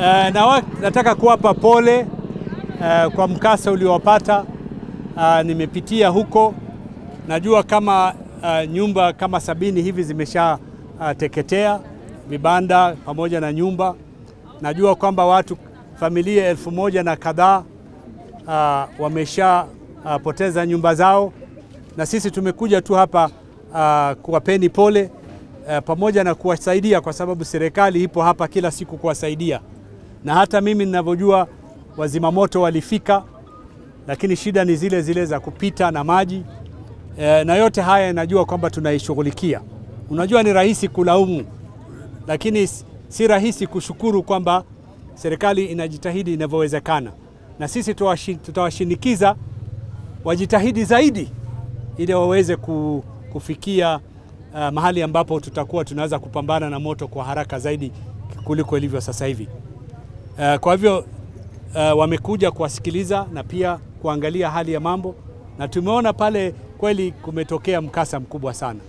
Uh, na nataka kuwapa pole uh, kwa mkasa uliowapata. Uh, nimepitia huko, najua kama uh, nyumba kama sabini hivi zimesha uh, teketea vibanda pamoja na nyumba. Najua kwamba watu familia elfu moja na kadhaa uh, wamesha uh, nyumba zao, na sisi tumekuja tu hapa uh, kuwapeni pole uh, pamoja na kuwasaidia, kwa sababu serikali ipo hapa kila siku kuwasaidia, na hata mimi ninavyojua wazima moto walifika, lakini shida ni zile zile za kupita na maji e, na yote haya najua kwamba tunaishughulikia. Unajua ni rahisi kulaumu, lakini si rahisi kushukuru kwamba serikali inajitahidi inavyowezekana, na sisi tutawashinikiza wajitahidi zaidi ili waweze kufikia uh, mahali ambapo tutakuwa tunaweza kupambana na moto kwa haraka zaidi kuliko ilivyo sasa hivi. Uh, kwa hivyo uh, wamekuja kuwasikiliza na pia kuangalia hali ya mambo, na tumeona pale kweli kumetokea mkasa mkubwa sana.